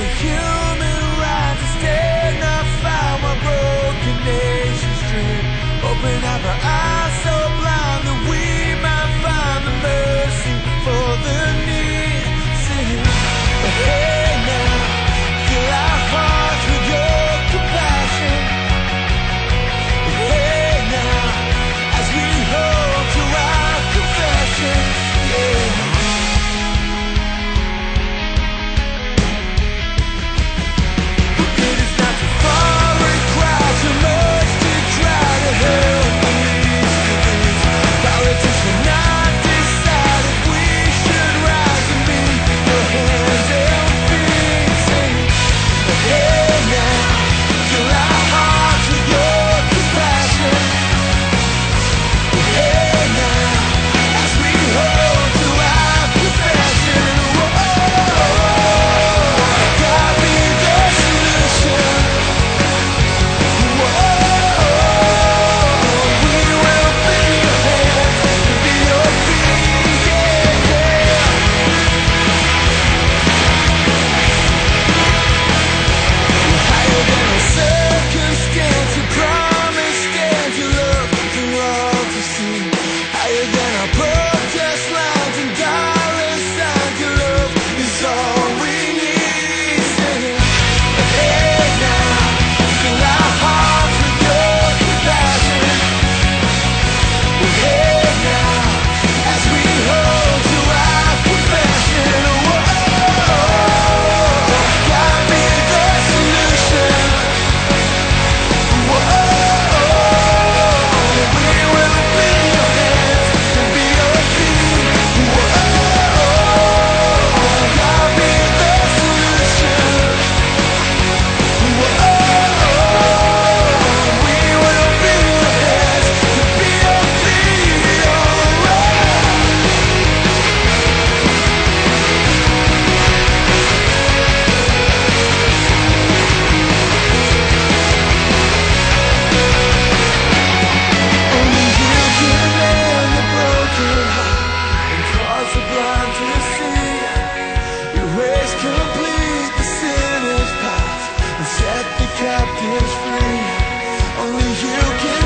human stand. I my broken nation's dream. Open up our eyes. Captives free. Only you can.